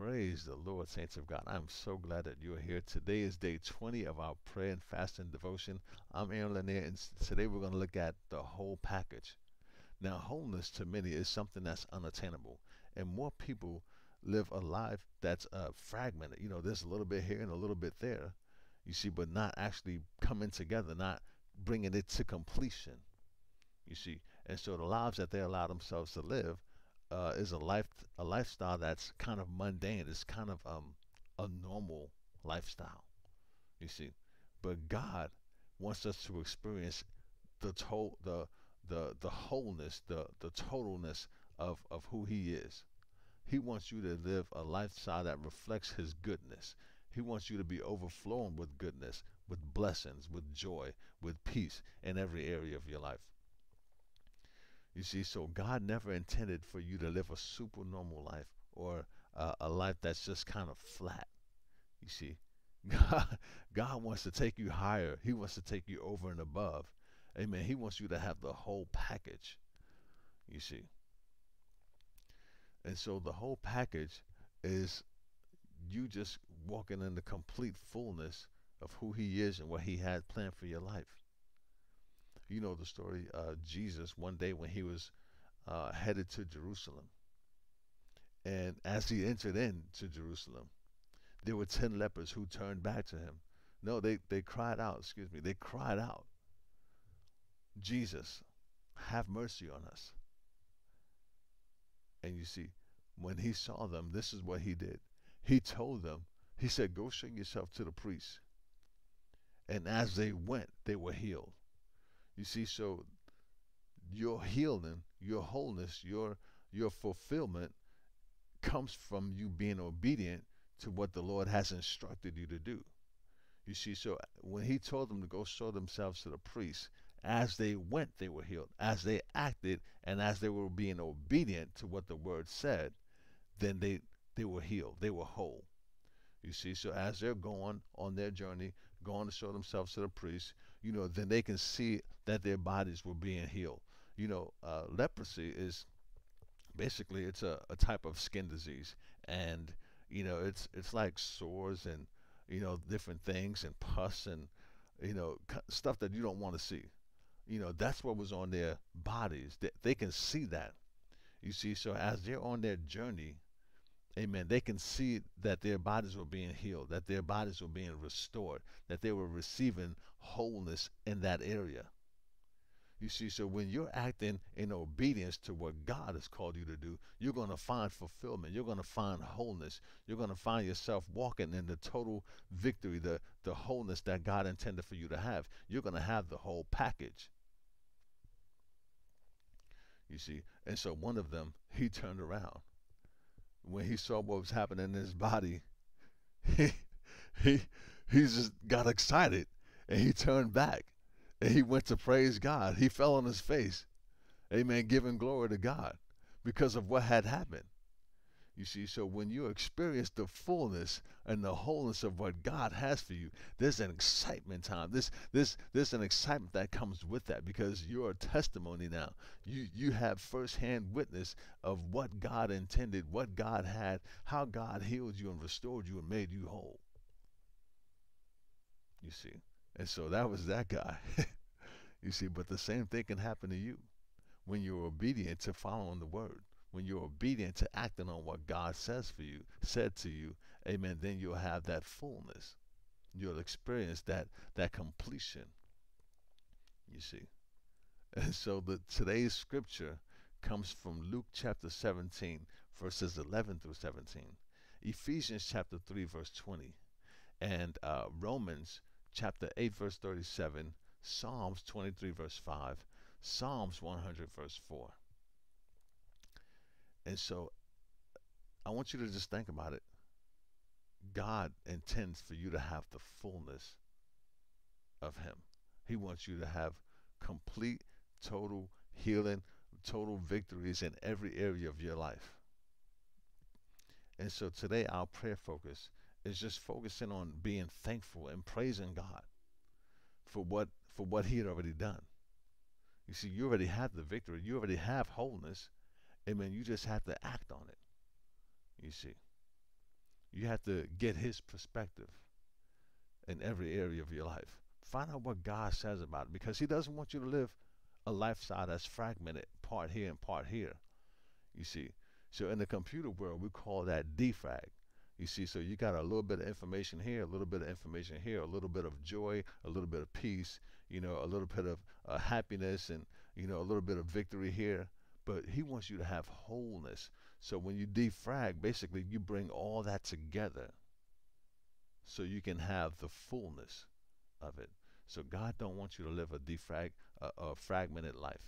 Praise the Lord, saints of God. I'm so glad that you're here. Today is day 20 of our prayer and fasting devotion. I'm Aaron Lanier, and today we're going to look at the whole package. Now, wholeness to many is something that's unattainable, and more people live a life that's uh, fragmented. You know, there's a little bit here and a little bit there, you see, but not actually coming together, not bringing it to completion. You see, and so the lives that they allow themselves to live uh, is a life a lifestyle that's kind of mundane. It's kind of um, a normal lifestyle. You see, but God wants us to experience the to- the the the wholeness, the the totalness of of who He is. He wants you to live a lifestyle that reflects His goodness. He wants you to be overflowing with goodness, with blessings, with joy, with peace in every area of your life. You see, so God never intended for you to live a super normal life or uh, a life that's just kind of flat. You see, God, God wants to take you higher. He wants to take you over and above. Amen. He wants you to have the whole package. You see. And so the whole package is you just walking in the complete fullness of who He is and what He had planned for your life you know the story. Uh, Jesus one day when he was uh, headed to Jerusalem, and as he entered into Jerusalem, there were ten lepers who turned back to him. No, they they cried out. Excuse me. They cried out. Jesus, have mercy on us. And you see, when he saw them, this is what he did. He told them, he said, Go show yourself to the priest. And as they went, they were healed. You see, so your healing, your wholeness, your your fulfillment comes from you being obedient to what the Lord has instructed you to do. You see, so when he told them to go show themselves to the priest, as they went, they were healed. As they acted and as they were being obedient to what the word said, then they they were healed. They were whole. You see, so as they're going on their journey, going to show themselves to the priest, you know, then they can see that their bodies were being healed. You know, uh, leprosy is basically it's a, a type of skin disease, and you know, it's it's like sores and you know different things and pus and you know stuff that you don't want to see. You know, that's what was on their bodies. They, they can see that. You see, so as they're on their journey, Amen. They can see that their bodies were being healed, that their bodies were being restored, that they were receiving wholeness in that area. You see, so when you're acting in obedience to what God has called you to do, you're going to find fulfillment. You're going to find wholeness. You're going to find yourself walking in the total victory, the, the wholeness that God intended for you to have. You're going to have the whole package. You see, and so one of them, he turned around when he saw what was happening in his body, he he he just got excited and he turned back and he went to praise God. He fell on his face. Amen. Giving glory to God because of what had happened. You see, so when you experience the fullness and the wholeness of what God has for you, there's an excitement time. This this there's an excitement that comes with that because you're a testimony now. You you have firsthand witness of what God intended, what God had, how God healed you and restored you and made you whole. You see. And so that was that guy. you see, but the same thing can happen to you when you're obedient to following the word when you're obedient to acting on what God says for you, said to you, amen, then you'll have that fullness. You'll experience that that completion. You see. And so the today's scripture comes from Luke chapter 17, verses 11 through 17, Ephesians chapter 3, verse 20, and uh, Romans chapter 8, verse 37, Psalms 23, verse 5, Psalms 100, verse 4. And so I want you to just think about it. God intends for you to have the fullness of Him. He wants you to have complete, total healing, total victories in every area of your life. And so today, our prayer focus is just focusing on being thankful and praising God for what for what He had already done. You see, you already have the victory. You already have wholeness. Amen. You just have to act on it. You see. You have to get his perspective in every area of your life. Find out what God says about it because he doesn't want you to live a lifestyle that's fragmented, part here and part here. You see. So in the computer world, we call that defrag. You see, so you got a little bit of information here, a little bit of information here, a little bit of joy, a little bit of peace, you know, a little bit of uh, happiness, and you know, a little bit of victory here. But he wants you to have wholeness. So when you defrag, basically you bring all that together, so you can have the fullness of it. So God don't want you to live a defrag, a, a fragmented life.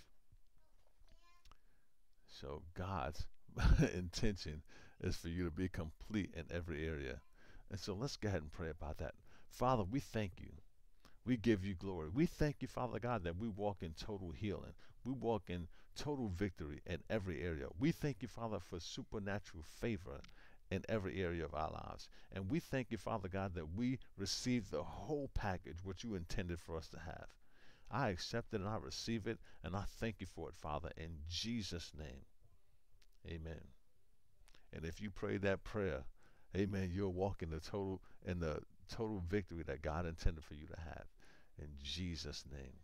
So God's intention is for you to be complete in every area. And so let's go ahead and pray about that. Father, we thank you. We give you glory. We thank you, Father God, that we walk in total healing. We walk in total victory in every area. We thank you, Father, for supernatural favor in every area of our lives. And we thank you, Father God, that we receive the whole package, what you intended for us to have. I accept it and I receive it, and I thank you for it, Father, in Jesus' name. Amen. And if you pray that prayer, amen, you'll walk in the total in the total victory that God intended for you to have. In Jesus' name.